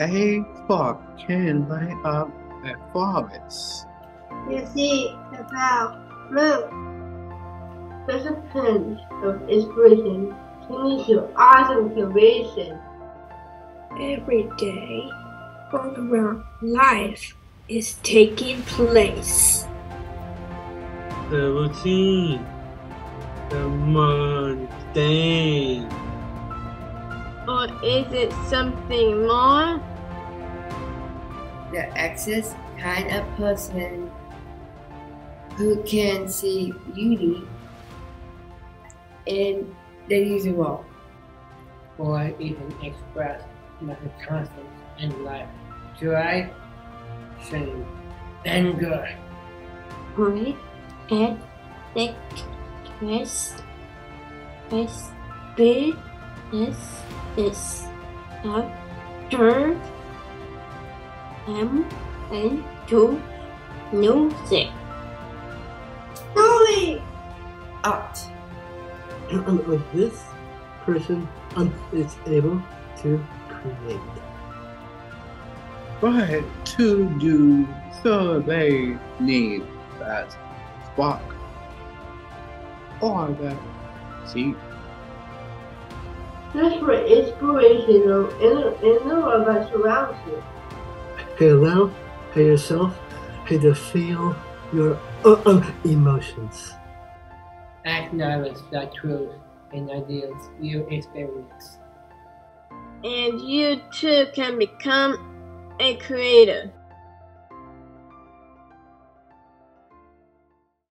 A Spock can light up a forest. You see, about look. There's a pinch of inspiration to meet your awesome creation. Every day, all around life is taking place. The routine, the mundane. Or is it something more? the excess kind of person who can see beauty in the usual. or even express mental confidence in life. Joy, shame, anger, Great and thick stress, stress, business is after M and to music. Hurry! Art. And with this person um, is able to create. What to do so they need that Spock or that see Look for inspirational in, in the world that surrounds you. Hey, allow hey yourself hey to feel your uh, uh, emotions. acknowledge the truth and ideas you experience. And you too can become a creator.